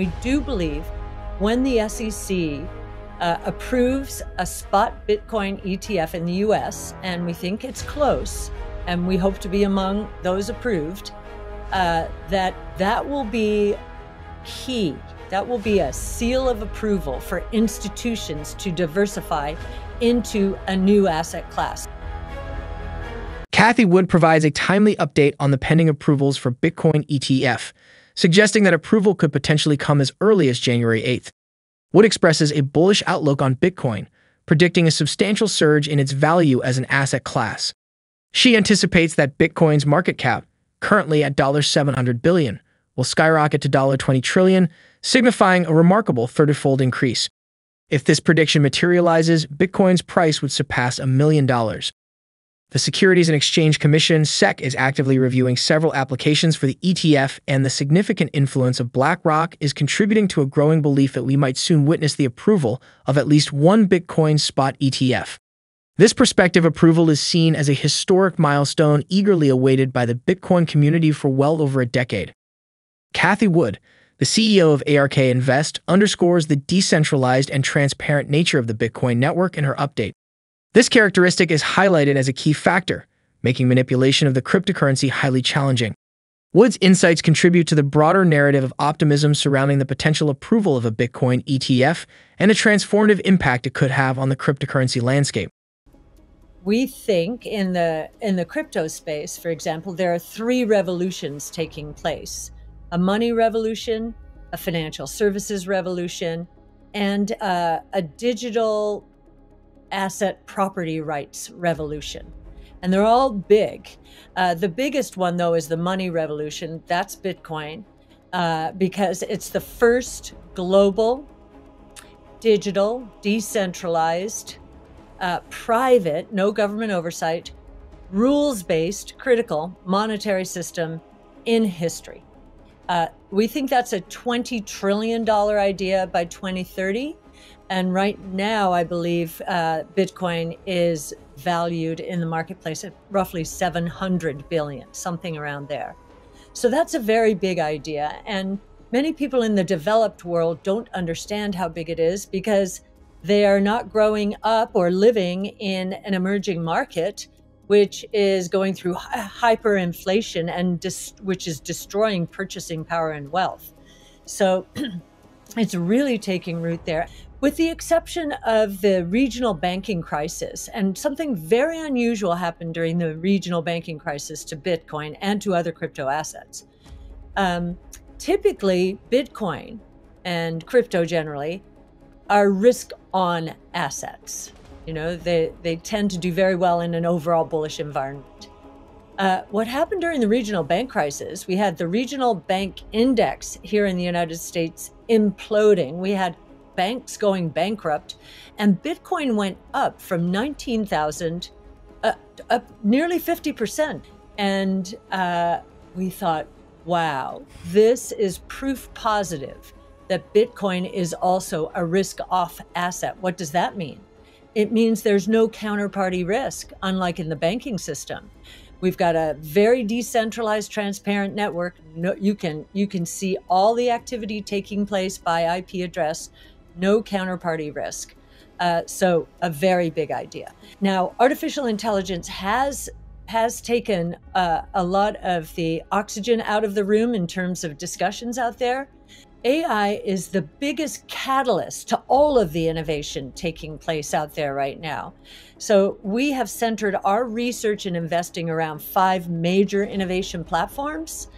We do believe when the SEC uh, approves a spot Bitcoin ETF in the US, and we think it's close, and we hope to be among those approved, uh, that that will be key. That will be a seal of approval for institutions to diversify into a new asset class. Cathie Wood provides a timely update on the pending approvals for Bitcoin ETF, suggesting that approval could potentially come as early as January 8th. Wood expresses a bullish outlook on Bitcoin, predicting a substantial surge in its value as an asset class. She anticipates that Bitcoin's market cap, currently at 700 billion, will skyrocket to 20 trillion, signifying a remarkable 30-fold increase. If this prediction materializes, Bitcoin's price would surpass a million dollars. The Securities and Exchange Commission, SEC, is actively reviewing several applications for the ETF, and the significant influence of BlackRock is contributing to a growing belief that we might soon witness the approval of at least one Bitcoin spot ETF. This prospective approval is seen as a historic milestone eagerly awaited by the Bitcoin community for well over a decade. Cathie Wood, the CEO of ARK Invest, underscores the decentralized and transparent nature of the Bitcoin network in her update. This characteristic is highlighted as a key factor, making manipulation of the cryptocurrency highly challenging. Wood's insights contribute to the broader narrative of optimism surrounding the potential approval of a Bitcoin ETF and the transformative impact it could have on the cryptocurrency landscape. We think in the in the crypto space, for example, there are three revolutions taking place: a money revolution, a financial services revolution, and uh, a digital asset property rights revolution. And they're all big. Uh, the biggest one, though, is the money revolution. That's Bitcoin, uh, because it's the first global, digital, decentralized, uh, private, no government oversight, rules based, critical monetary system in history. Uh, we think that's a $20 trillion idea by 2030. And right now, I believe uh, Bitcoin is valued in the marketplace at roughly 700 billion, something around there. So that's a very big idea. And many people in the developed world don't understand how big it is because they are not growing up or living in an emerging market, which is going through hyperinflation and dis- which is destroying purchasing power and wealth. So it's really taking root there with the exception of the regional banking crisis. And something very unusual happened during the regional banking crisis to Bitcoin and to other crypto assets. Um, typically, Bitcoin and crypto generally are risk on assets. You know, they, they tend to do very well in an overall bullish environment. Uh, what happened during the regional bank crisis, we had the regional bank index here in the United States imploding. We had banks going bankrupt, and Bitcoin went up from 19,000 uh, up nearly 50%. And uh, we thought, wow, this is proof positive that Bitcoin is also a risk off asset. What does that mean? It means there's no counterparty risk, unlike in the banking system. We've got a very decentralized, transparent network. No, you can you can see all the activity taking place by IP address no counterparty risk. Uh, so a very big idea. Now, artificial intelligence has has taken uh, a lot of the oxygen out of the room in terms of discussions out there. AI is the biggest catalyst to all of the innovation taking place out there right now. So, we have centered our research and investing around five major innovation platforms.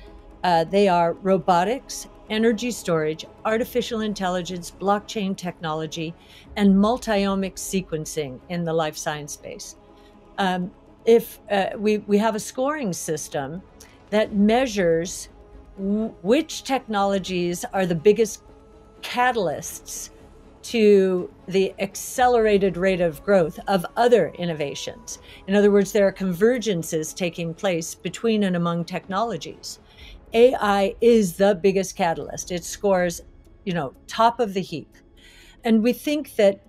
Uh, they are robotics, energy storage, artificial intelligence, blockchain technology, and multiomic sequencing in the life science space. Um, if uh, we, we have a scoring system that measures which technologies are the biggest catalysts to the accelerated rate of growth of other innovations. In other words, there are convergences taking place between and among technologies. AI is the biggest catalyst. It scores, you know, top of the heap. And we think that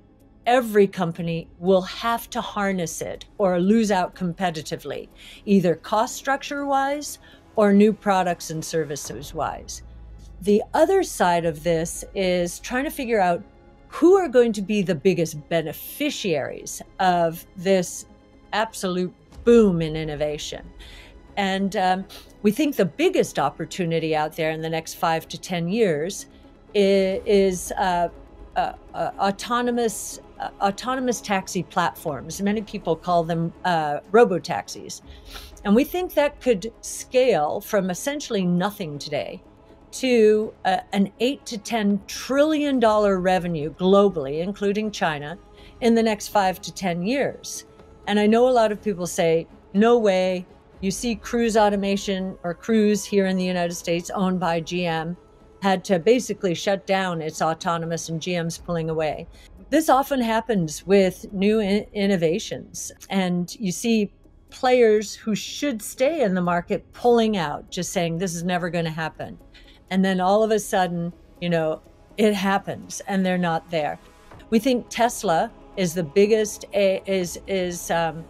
every company will have to harness it or lose out competitively, either cost structure wise or new products and services wise. the other side of this is trying to figure out who are going to be the biggest beneficiaries of this absolute boom in innovation. And um, we think the biggest opportunity out there in the next five to 10 years is, is uh, uh, uh, autonomous uh, autonomous taxi platforms. Many people call them uh, robo taxis, and we think that could scale from essentially nothing today to uh, an eight to ten trillion dollar revenue globally, including China, in the next five to ten years. And I know a lot of people say, "No way." You see, Cruise Automation or Cruise here in the United States, owned by GM had to basically shut down its autonomous and GM's pulling away. This often happens with new in- innovations, and you see players who should stay in the market pulling out, just saying this is never going to happen. And then all of a sudden, you know, it happens and they're not there. We think Tesla is the biggest, is, is, um,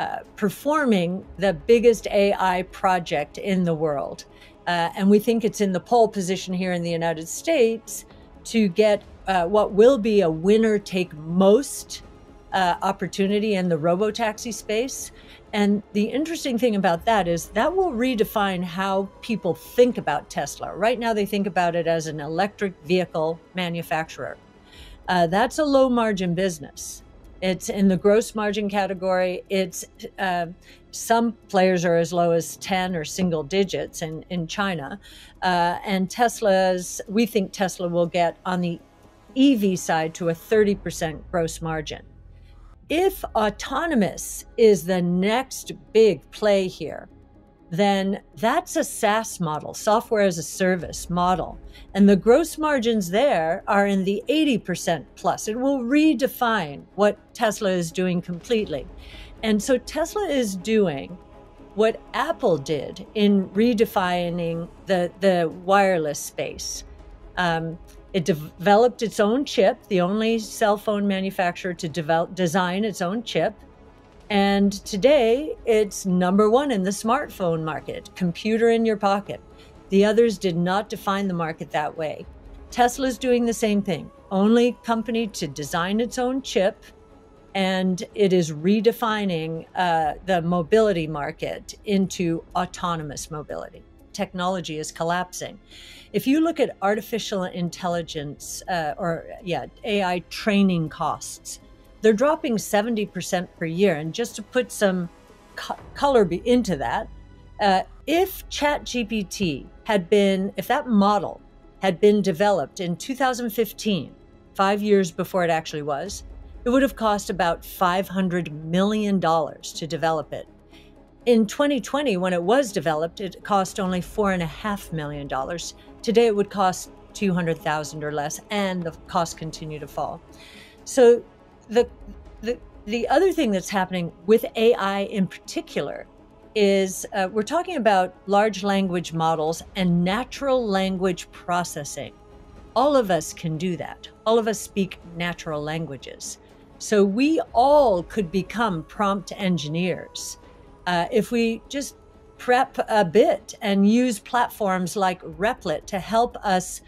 uh, performing the biggest AI project in the world. Uh, and we think it's in the pole position here in the United States to get uh, what will be a winner take most uh, opportunity in the robo taxi space. And the interesting thing about that is that will redefine how people think about Tesla. Right now, they think about it as an electric vehicle manufacturer. Uh, that's a low margin business. It's in the gross margin category. It's uh, some players are as low as 10 or single digits in, in China. Uh, and Tesla's, we think Tesla will get on the EV side to a 30% gross margin. If autonomous is the next big play here, then that's a SaaS model, software as a service model. And the gross margins there are in the 80% plus. It will redefine what Tesla is doing completely. And so Tesla is doing what Apple did in redefining the, the wireless space. Um, it developed its own chip, the only cell phone manufacturer to develop, design its own chip. And today, it's number one in the smartphone market, computer in your pocket. The others did not define the market that way. Tesla's doing the same thing, only company to design its own chip, and it is redefining uh, the mobility market into autonomous mobility. Technology is collapsing. If you look at artificial intelligence uh, or, yeah, AI training costs, they're dropping 70% per year. And just to put some co- color into that, uh, if ChatGPT had been, if that model had been developed in 2015, five years before it actually was, it would have cost about $500 million to develop it. In 2020, when it was developed, it cost only $4.5 million. Today, it would cost 200,000 or less, and the costs continue to fall. So the, the, the other thing that's happening with AI in particular is uh, we're talking about large language models and natural language processing. All of us can do that. All of us speak natural languages. So we all could become prompt engineers uh, if we just prep a bit and use platforms like Replit to help us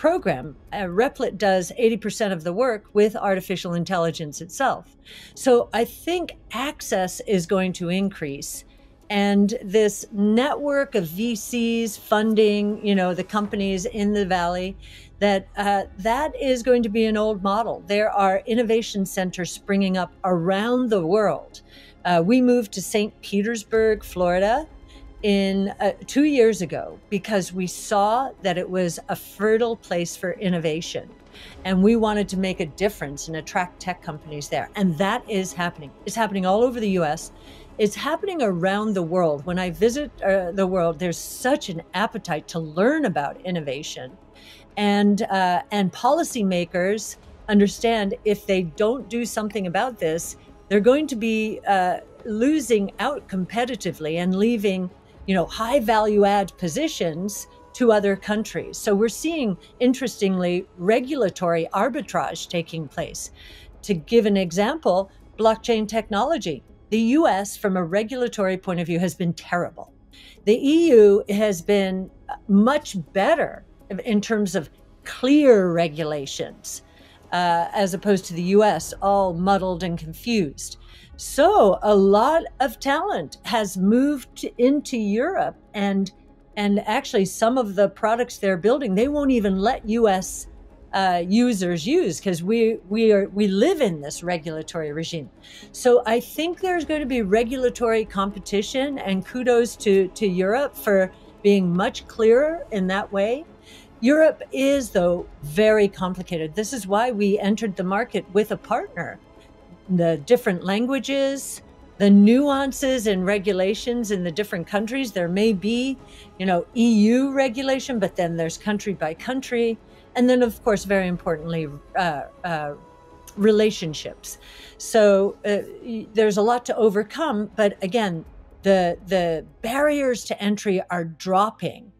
program. Uh, Replit does 80% of the work with artificial intelligence itself. So I think access is going to increase. And this network of VCs funding, you know, the companies in the valley, that uh, that is going to be an old model. There are innovation centers springing up around the world. Uh, we moved to St. Petersburg, Florida, in uh, two years ago because we saw that it was a fertile place for innovation. And we wanted to make a difference and attract tech companies there. And that is happening. It's happening all over the us it's happening around the world. When i visit uh, the world there's such an appetite to learn about innovation. And uh, and policymakers understand if they don't do something about this they're going to be uh, losing out competitively and leaving you know, high value add positions to other countries. So we're seeing, interestingly, regulatory arbitrage taking place. To give an example, blockchain technology. The US, from a regulatory point of view, has been terrible. The EU has been much better in terms of clear regulations, uh, as opposed to the US, all muddled and confused. So a lot of talent has moved into Europe and and actually some of the products they're building they won't even let US uh, users use because we we are we live in this regulatory regime. So I think there's going to be regulatory competition, and kudos to to Europe for being much clearer in that way. Europe is though very complicated. This is why we entered the market with a partner. The different languages, the nuances and regulations in the different countries. There may be, you know, EU regulation, but then there's country by country. And then of course very importantly uh, uh, relationships. So uh, there's a lot to overcome but again the the barriers to entry are dropping